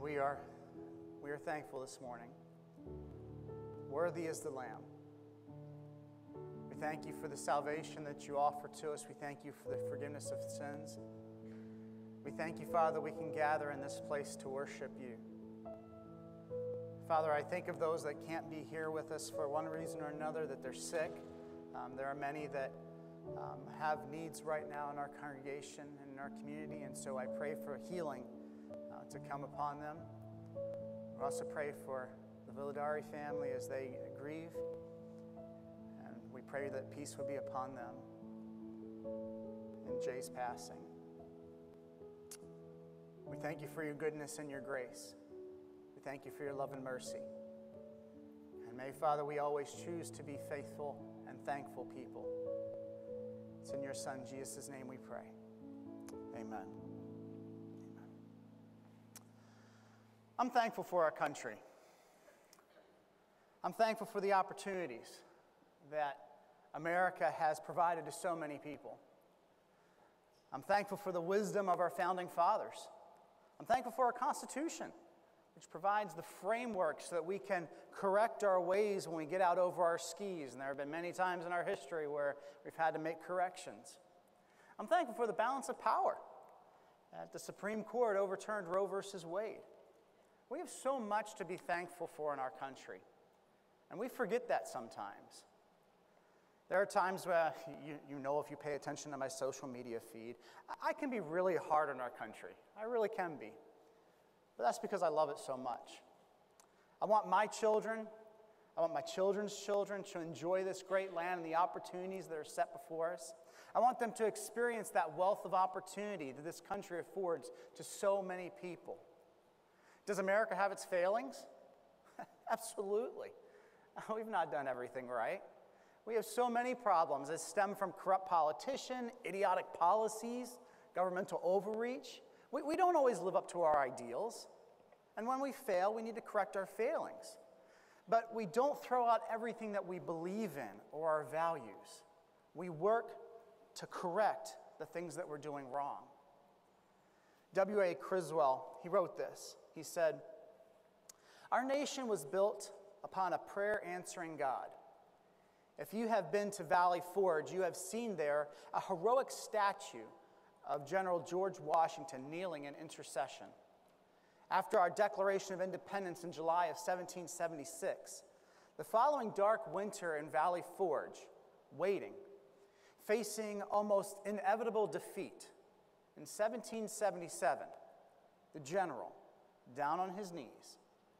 And we are, we are thankful this morning. Worthy is the Lamb. We thank you for the salvation that you offer to us. We thank you for the forgiveness of sins. We thank you, Father, we can gather in this place to worship you. Father, I think of those that can't be here with us for one reason or another, that they're sick. Um, there are many that um, have needs right now in our congregation and in our community, and so I pray for healing to come upon them. We also pray for the Villadari family as they grieve, and we pray that peace would be upon them in Jay's passing. We thank you for your goodness and your grace. We thank you for your love and mercy. And may, Father, we always choose to be faithful and thankful people. It's in your Son, Jesus' name, we pray. Amen. I'm thankful for our country. I'm thankful for the opportunities that America has provided to so many people. I'm thankful for the wisdom of our founding fathers. I'm thankful for our Constitution, which provides the framework so that we can correct our ways when we get out over our skis. And there have been many times in our history where we've had to make corrections. I'm thankful for the balance of power. That the Supreme Court overturned Roe versus Wade. We have so much to be thankful for in our country, and we forget that sometimes. There are times where you, you know if you pay attention to my social media feed, I can be really hard on our country. I really can be. But that's because I love it so much. I want my children, I want my children's children to enjoy this great land and the opportunities that are set before us. I want them to experience that wealth of opportunity that this country affords to so many people. Does America have its failings? Absolutely. We've not done everything right. We have so many problems that stem from corrupt politicians, idiotic policies, governmental overreach. We, we don't always live up to our ideals. And when we fail, we need to correct our failings. But we don't throw out everything that we believe in or our values. We work to correct the things that we're doing wrong. W.A. Criswell, he wrote this. He said, Our nation was built upon a prayer answering God. If you have been to Valley Forge, you have seen there a heroic statue of General George Washington kneeling in intercession. After our Declaration of Independence in July of 1776, the following dark winter in Valley Forge, waiting, facing almost inevitable defeat, in 1777, the general, down on his knees,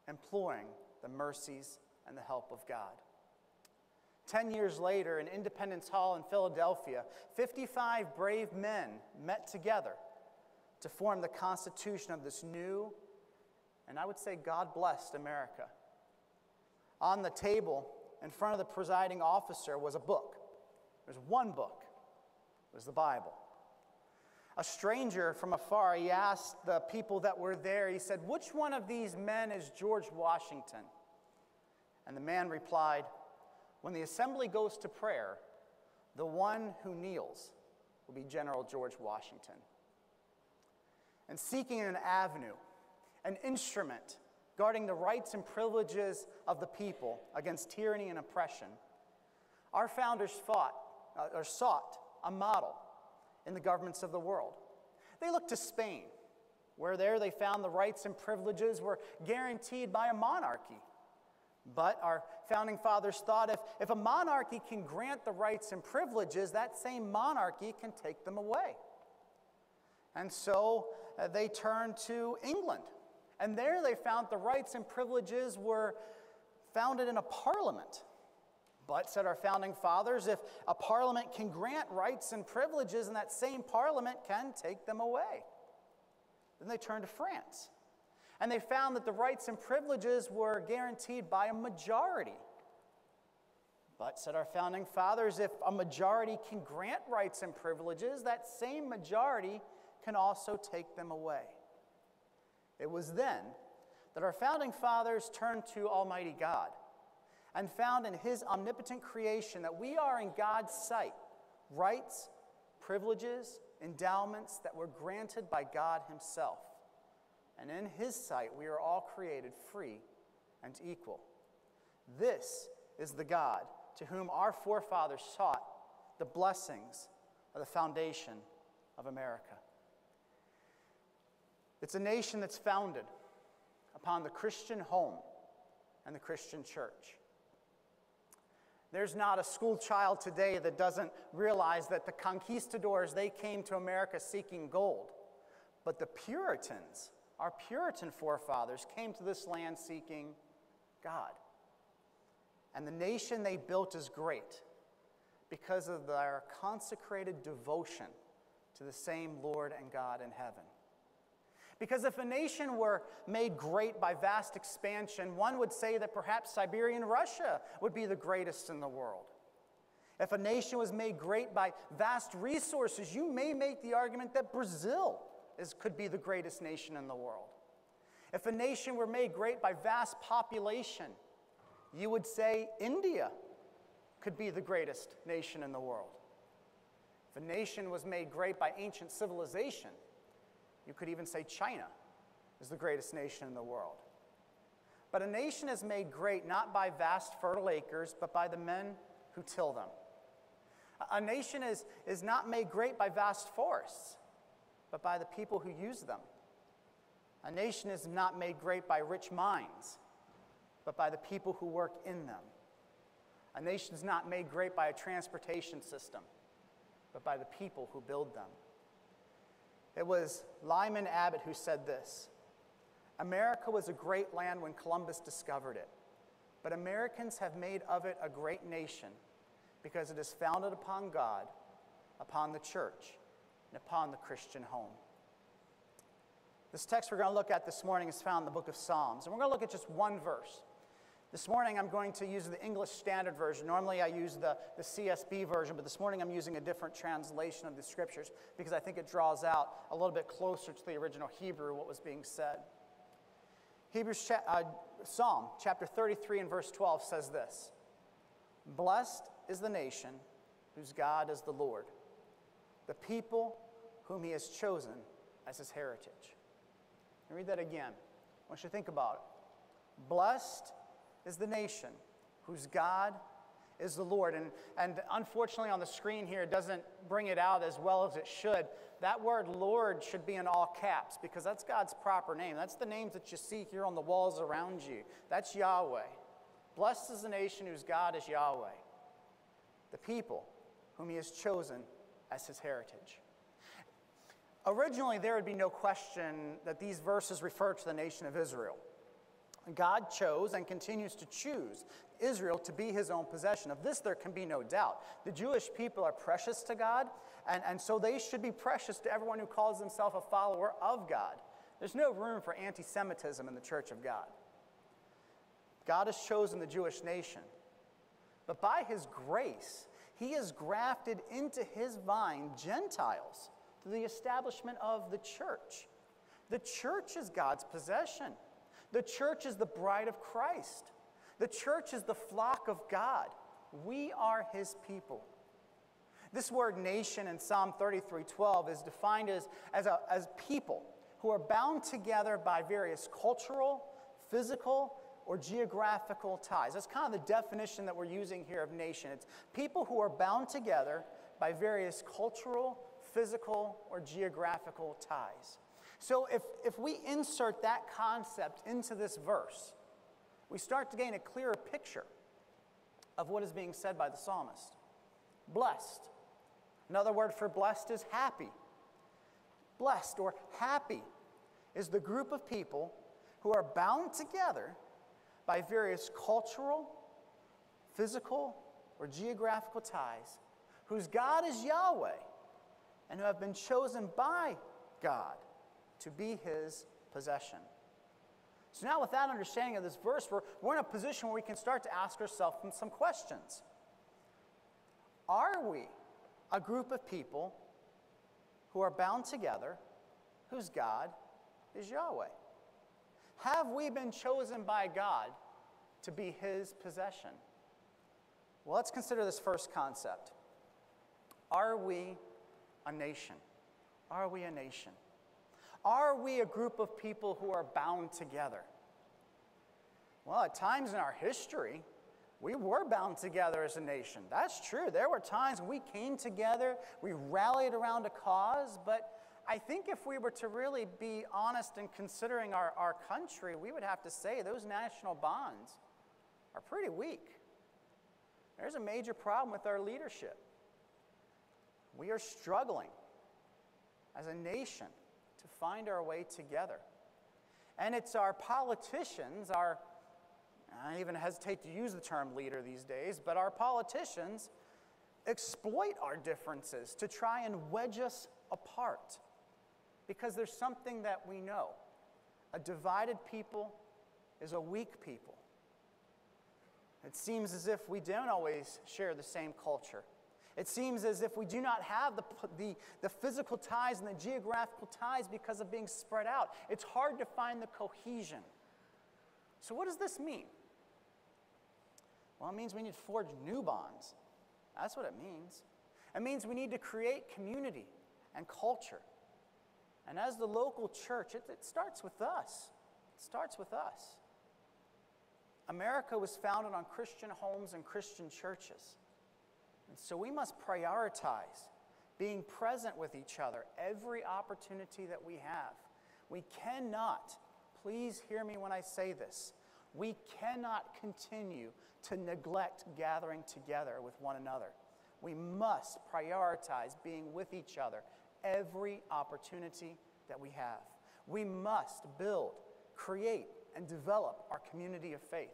imploring the mercies and the help of God. Ten years later, in Independence Hall in Philadelphia, 55 brave men met together to form the Constitution of this new, and I would say God blessed America. On the table in front of the presiding officer was a book. There's one book, it was the Bible. A stranger from afar, he asked the people that were there, he said, Which one of these men is George Washington? And the man replied, when the assembly goes to prayer, the one who kneels will be General George Washington. And seeking an avenue, an instrument guarding the rights and privileges of the people against tyranny and oppression, our founders fought uh, or sought a model in the governments of the world. They looked to Spain, where there they found the rights and privileges were guaranteed by a monarchy but our founding fathers thought if, if a monarchy can grant the rights and privileges, that same monarchy can take them away. And so uh, they turned to England. And there they found the rights and privileges were founded in a parliament. But, said our founding fathers, if a parliament can grant rights and privileges, and that same parliament can take them away. Then they turned to France. And they found that the rights and privileges were guaranteed by a majority. But, said our founding fathers, if a majority can grant rights and privileges, that same majority can also take them away. It was then that our founding fathers turned to Almighty God and found in His omnipotent creation that we are in God's sight rights, privileges, endowments that were granted by God Himself and in his sight we are all created free and equal. This is the God to whom our forefathers sought the blessings of the foundation of America. It's a nation that's founded upon the Christian home and the Christian church. There's not a school child today that doesn't realize that the conquistadors, they came to America seeking gold. But the Puritans, our Puritan forefathers, came to this land seeking God. And the nation they built is great because of their consecrated devotion to the same Lord and God in heaven. Because if a nation were made great by vast expansion, one would say that perhaps Siberian Russia would be the greatest in the world. If a nation was made great by vast resources, you may make the argument that Brazil is, could be the greatest nation in the world. If a nation were made great by vast population, you would say India could be the greatest nation in the world. If a nation was made great by ancient civilization, you could even say China is the greatest nation in the world. But a nation is made great not by vast fertile acres, but by the men who till them. A nation is, is not made great by vast forests, but by the people who use them. A nation is not made great by rich mines, but by the people who work in them. A nation is not made great by a transportation system, but by the people who build them. It was Lyman Abbott who said this America was a great land when Columbus discovered it, but Americans have made of it a great nation because it is founded upon God, upon the church, and upon the Christian home. This text we're going to look at this morning is found in the book of Psalms, and we're going to look at just one verse. This morning I'm going to use the English Standard Version. Normally I use the, the CSB version, but this morning I'm using a different translation of the scriptures because I think it draws out a little bit closer to the original Hebrew what was being said. Hebrews cha- uh, Psalm chapter 33 and verse 12 says this Blessed is the nation whose God is the Lord, the people whom he has chosen as his heritage. Me read that again. I want you to think about it. Blessed is the nation whose God is the Lord. And, and unfortunately, on the screen here, it doesn't bring it out as well as it should. That word Lord should be in all caps because that's God's proper name. That's the names that you see here on the walls around you. That's Yahweh. Blessed is the nation whose God is Yahweh, the people whom he has chosen as his heritage. Originally, there would be no question that these verses refer to the nation of Israel. God chose and continues to choose Israel to be his own possession. Of this, there can be no doubt. The Jewish people are precious to God, and, and so they should be precious to everyone who calls himself a follower of God. There's no room for anti Semitism in the church of God. God has chosen the Jewish nation, but by his grace, he has grafted into his vine Gentiles through the establishment of the church. The church is God's possession. The church is the bride of Christ. The church is the flock of God. We are his people. This word nation in Psalm 33:12 is defined as, as, a, as people who are bound together by various cultural, physical, or geographical ties. That's kind of the definition that we're using here of nation. It's people who are bound together by various cultural, physical, or geographical ties. So if, if we insert that concept into this verse, we start to gain a clearer picture of what is being said by the psalmist. Blessed. Another word for blessed is happy. Blessed or happy is the group of people who are bound together by various cultural, physical, or geographical ties, whose God is Yahweh, and who have been chosen by God to be his possession. So now, with that understanding of this verse, we're, we're in a position where we can start to ask ourselves some questions. Are we a group of people who are bound together whose God is Yahweh? Have we been chosen by God to be his possession? Well, let's consider this first concept. Are we a nation? Are we a nation? Are we a group of people who are bound together? Well, at times in our history, we were bound together as a nation. That's true. There were times we came together, we rallied around a cause, but I think if we were to really be honest in considering our, our country, we would have to say those national bonds are pretty weak. There's a major problem with our leadership. We are struggling as a nation to find our way together. And it's our politicians, our, I even hesitate to use the term leader these days, but our politicians exploit our differences to try and wedge us apart. Because there's something that we know a divided people is a weak people. It seems as if we don't always share the same culture. It seems as if we do not have the, the, the, physical ties and the geographical ties because of being spread out. It's hard to find the cohesion. So, what does this mean? Well, it means we need to forge new bonds. That's what it means. It means we need to create community and culture. And as the local church, it, it starts with us. It starts with us. America was founded on Christian homes and Christian churches. And so we must prioritize being present with each other every opportunity that we have. We cannot, please hear me when I say this, we cannot continue to neglect gathering together with one another. We must prioritize being with each other every opportunity that we have. We must build, create, and develop our community of faith.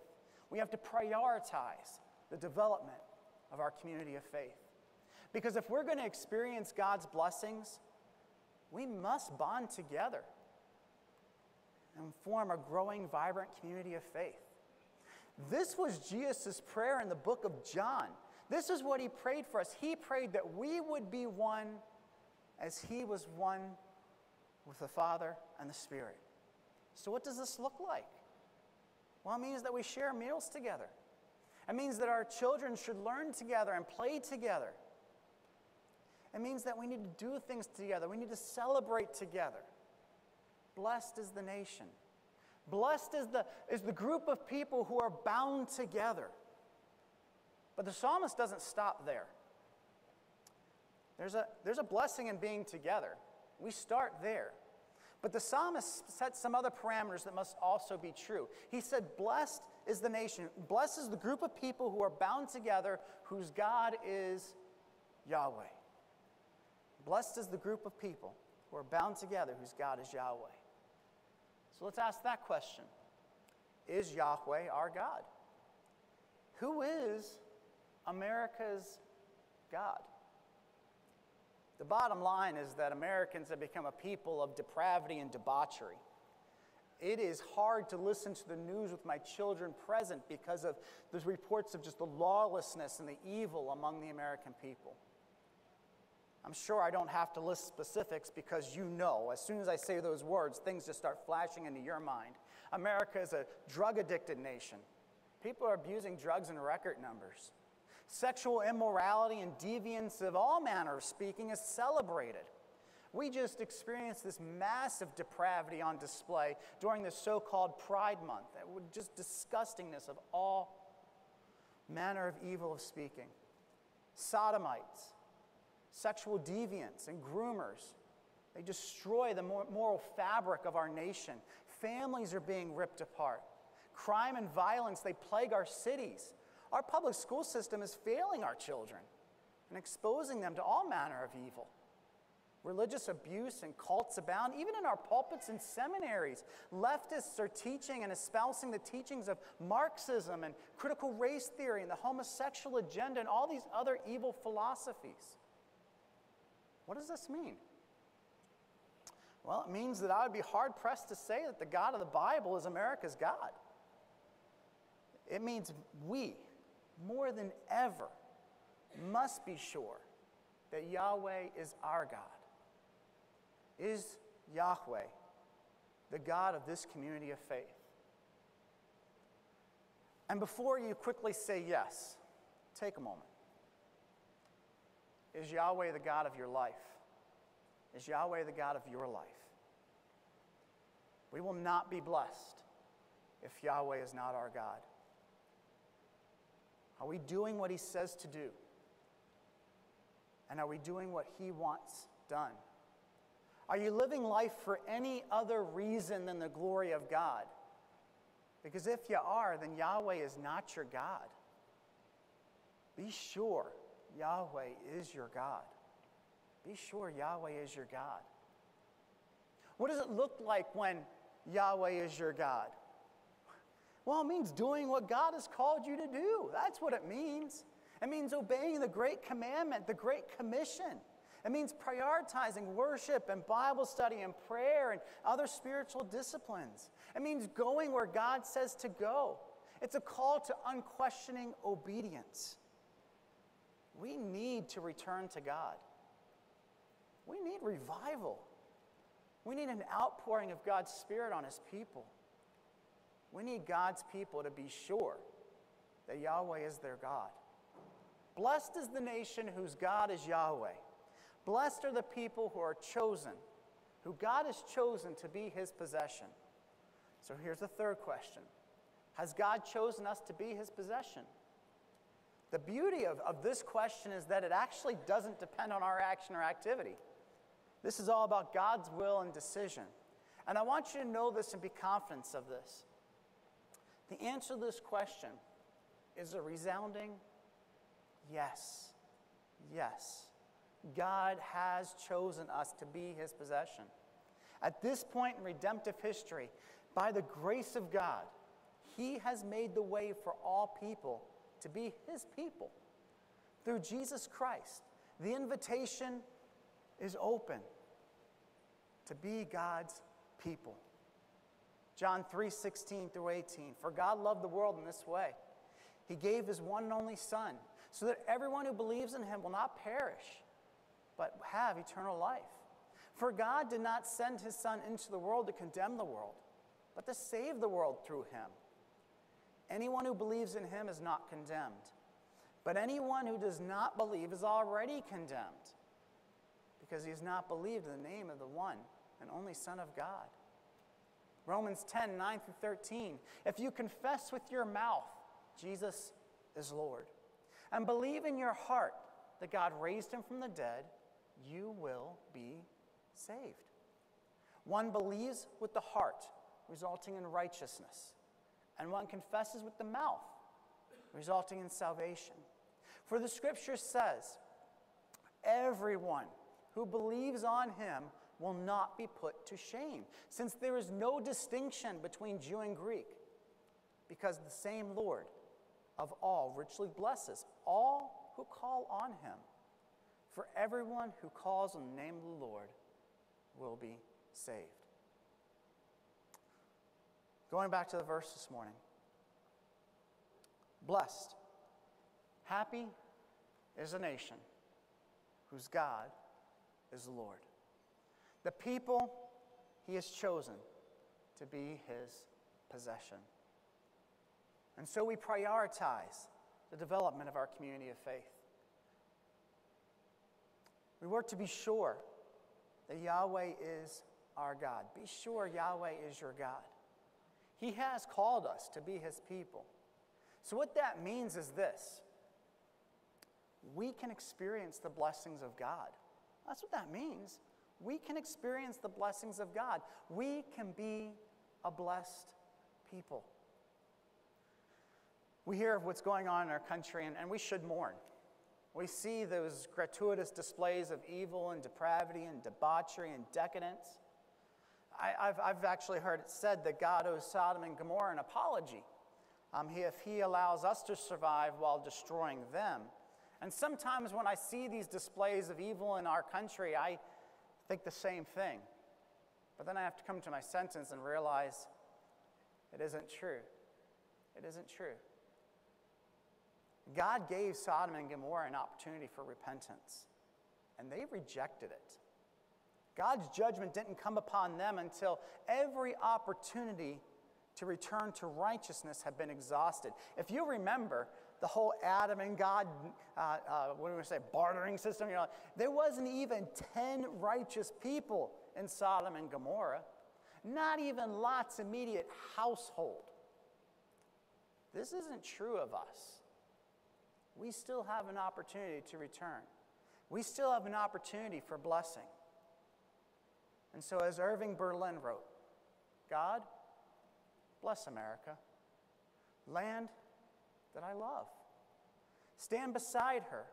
We have to prioritize the development of our community of faith. Because if we're going to experience God's blessings, we must bond together and form a growing, vibrant community of faith. This was Jesus' prayer in the book of John. This is what he prayed for us. He prayed that we would be one as he was one with the Father and the Spirit. So, what does this look like? Well, it means that we share meals together. It means that our children should learn together and play together. It means that we need to do things together. We need to celebrate together. Blessed is the nation. Blessed is the, is the group of people who are bound together. But the psalmist doesn't stop there. There's a, there's a blessing in being together. We start there. But the psalmist set some other parameters that must also be true. He said, Blessed is the nation, blessed is the group of people who are bound together, whose God is Yahweh. Blessed is the group of people who are bound together, whose God is Yahweh. So let's ask that question Is Yahweh our God? Who is America's God? The bottom line is that Americans have become a people of depravity and debauchery. It is hard to listen to the news with my children present because of the reports of just the lawlessness and the evil among the American people. I'm sure I don't have to list specifics because you know, as soon as I say those words, things just start flashing into your mind. America is a drug addicted nation. People are abusing drugs in record numbers. Sexual immorality and deviance of all manner of speaking is celebrated. We just experienced this massive depravity on display during the so called Pride Month. That would just disgustingness of all manner of evil of speaking. Sodomites, sexual deviants, and groomers. They destroy the moral fabric of our nation. Families are being ripped apart. Crime and violence, they plague our cities. Our public school system is failing our children and exposing them to all manner of evil. Religious abuse and cults abound, even in our pulpits and seminaries. Leftists are teaching and espousing the teachings of Marxism and critical race theory and the homosexual agenda and all these other evil philosophies. What does this mean? Well, it means that I would be hard pressed to say that the God of the Bible is America's God. It means we, more than ever, must be sure that Yahweh is our God. Is Yahweh the God of this community of faith? And before you quickly say yes, take a moment. Is Yahweh the God of your life? Is Yahweh the God of your life? We will not be blessed if Yahweh is not our God. Are we doing what He says to do? And are we doing what He wants done? Are you living life for any other reason than the glory of God? Because if you are, then Yahweh is not your God. Be sure Yahweh is your God. Be sure Yahweh is your God. What does it look like when Yahweh is your God? Well, it means doing what God has called you to do. That's what it means. It means obeying the great commandment, the great commission. It means prioritizing worship and Bible study and prayer and other spiritual disciplines. It means going where God says to go. It's a call to unquestioning obedience. We need to return to God. We need revival. We need an outpouring of God's Spirit on His people. We need God's people to be sure that Yahweh is their God. Blessed is the nation whose God is Yahweh. Blessed are the people who are chosen, who God has chosen to be his possession. So here's the third question Has God chosen us to be his possession? The beauty of, of this question is that it actually doesn't depend on our action or activity. This is all about God's will and decision. And I want you to know this and be confident of this. The answer to this question is a resounding yes. Yes. God has chosen us to be his possession. At this point in redemptive history, by the grace of God, he has made the way for all people to be his people. Through Jesus Christ, the invitation is open to be God's people. John 3 16 through 18. For God loved the world in this way He gave His one and only Son, so that everyone who believes in Him will not perish, but have eternal life. For God did not send His Son into the world to condemn the world, but to save the world through Him. Anyone who believes in Him is not condemned, but anyone who does not believe is already condemned, because he has not believed in the name of the one and only Son of God. Romans 10 9 through 13. If you confess with your mouth Jesus is Lord and believe in your heart that God raised him from the dead, you will be saved. One believes with the heart, resulting in righteousness, and one confesses with the mouth, resulting in salvation. For the scripture says, Everyone who believes on him will not be put to shame, since there is no distinction between Jew and Greek, because the same Lord of all richly blesses all who call on him. For everyone who calls on the name of the Lord will be saved. Going back to the verse this morning Blessed, happy is a nation whose God is the Lord the people he has chosen to be his possession. And so we prioritize the development of our community of faith. We work to be sure that Yahweh is our God. Be sure Yahweh is your God. He has called us to be his people. So, what that means is this we can experience the blessings of God. That's what that means we can experience the blessings of God. We can be a blessed people. We hear of what's going on in our country, and, and we should mourn. We see those gratuitous displays of evil and depravity and debauchery and decadence. I, have I've actually heard it said that God owes Sodom and Gomorrah an apology um, if He allows us to survive while destroying them. And sometimes when I see these displays of evil in our country, I, think the same thing. But then I have to come to my sentence and realize it isn't true. It isn't true. God gave Sodom and Gomorrah an opportunity for repentance, and they rejected it. God's judgment didn't come upon them until every opportunity to return to righteousness had been exhausted. If you remember, the whole Adam and God, uh, uh, what do we say, bartering system. You know, there wasn't even 10 righteous people in Sodom and Gomorrah. not even Lot's immediate household. This isn't true of us. We still have an opportunity to return. We still have an opportunity for blessing. And so, as Irving Berlin wrote, God, bless America, land that I love. Stand beside her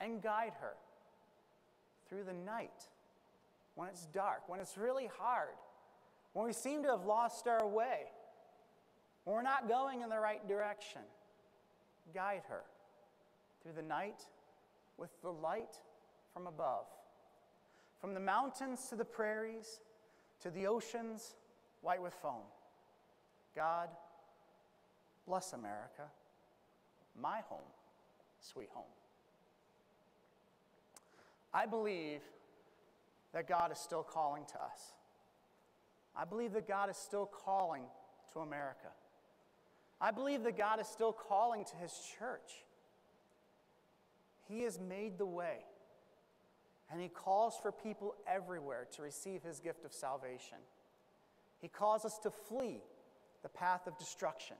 and guide her through the night when it's dark, when it's really hard, when we seem to have lost our way, when we're not going in the right direction. Guide her through the night with the light from above. From the mountains to the prairies, to the oceans white with foam. God, bless America, my home, sweet home. I believe that God is still calling to us. I believe that God is still calling to America. I believe that God is still calling to His church. He has made the way, and He calls for people everywhere to receive His gift of salvation. He calls us to flee the path of destruction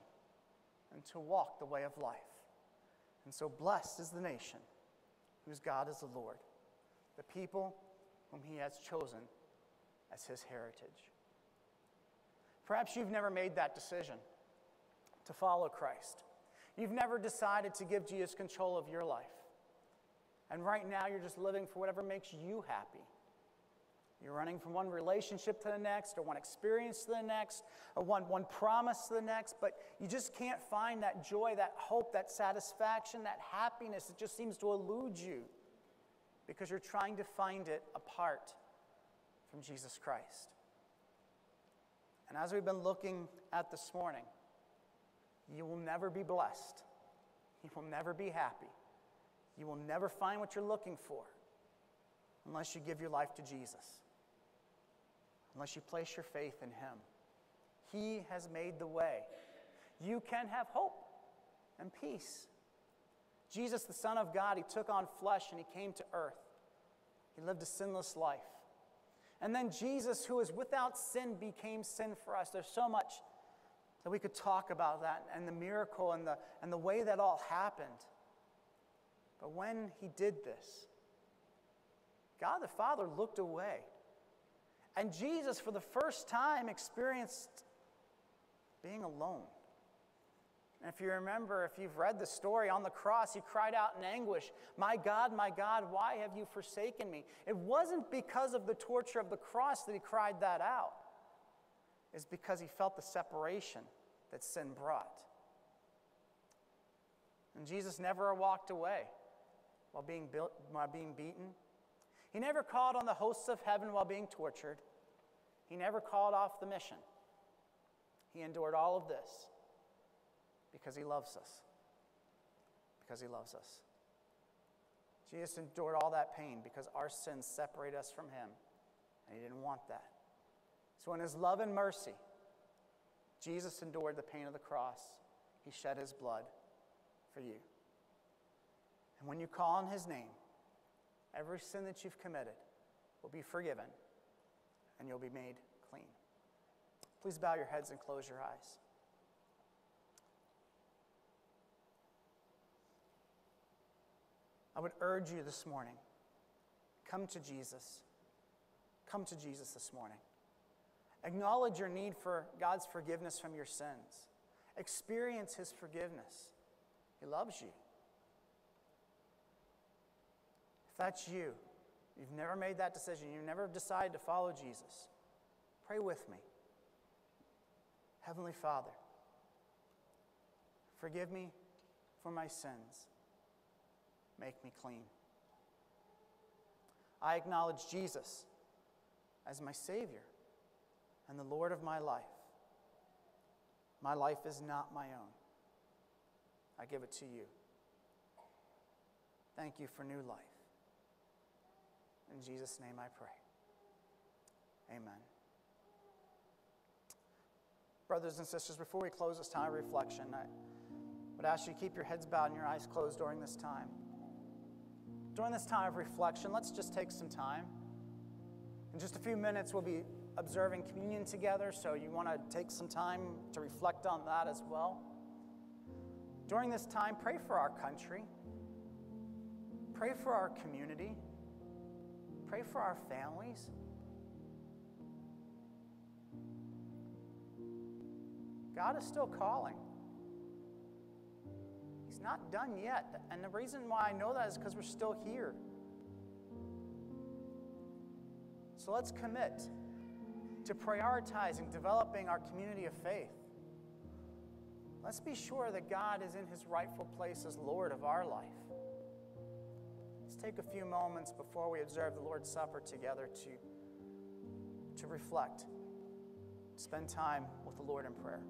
and to walk the way of life. And so, blessed is the nation whose God is the Lord, the people whom He has chosen as His heritage. Perhaps you've never made that decision to follow Christ. You've never decided to give Jesus control of your life. And right now, you're just living for whatever makes you happy. You're running from one relationship to the next, or one experience to the next, or one, one promise to the next, but you just can't find that joy, that hope, that satisfaction, that happiness. It just seems to elude you because you're trying to find it apart from Jesus Christ. And as we've been looking at this morning, you will never be blessed. You will never be happy. You will never find what you're looking for unless you give your life to Jesus, unless you place your faith in Him. He has made the way. You can have hope and peace. Jesus, the Son of God, He took on flesh and He came to earth. He lived a sinless life. And then Jesus, who is without sin, became sin for us. There's so much that we could talk about that and the miracle and the, and the way that all happened. But when he did this, God the Father looked away. And Jesus, for the first time, experienced being alone. And if you remember, if you've read the story on the cross, he cried out in anguish, My God, my God, why have you forsaken me? It wasn't because of the torture of the cross that he cried that out, it's because he felt the separation that sin brought. And Jesus never walked away while being, built, while being beaten. He never called on the hosts of heaven while being tortured. He never called off the mission. He endured all of this because he loves us. Because he loves us. Jesus endured all that pain because our sins separate us from him, and he didn't want that. So, in his love and mercy, Jesus endured the pain of the cross. He shed his blood for you. And when you call on his name, every sin that you've committed will be forgiven and you'll be made clean. Please bow your heads and close your eyes. I would urge you this morning come to Jesus. Come to Jesus this morning. Acknowledge your need for God's forgiveness from your sins. Experience His forgiveness. He loves you. If that's you, you've never made that decision, you've never decided to follow Jesus, pray with me. Heavenly Father, forgive me for my sins make me clean. I acknowledge Jesus as my Savior and the Lord of my life. My life is not my own. I give it to you. Thank you for new life. In Jesus' name I pray. Amen. Brothers and sisters, before we close this time of reflection, I would ask you to keep your heads bowed and your eyes closed during this time during this time of reflection, let's just take some time. In just a few minutes, we'll be observing communion together, so you want to take some time to reflect on that as well. During this time, pray for our country, pray for our community, pray for our families. God is still calling. He's not done yet. And the reason why I know that is because we're still here. So let's commit to prioritizing developing our community of faith. Let's be sure that God is in his rightful place as Lord of our life. Let's take a few moments before we observe the Lord's Supper together to, to reflect, spend time with the Lord in prayer.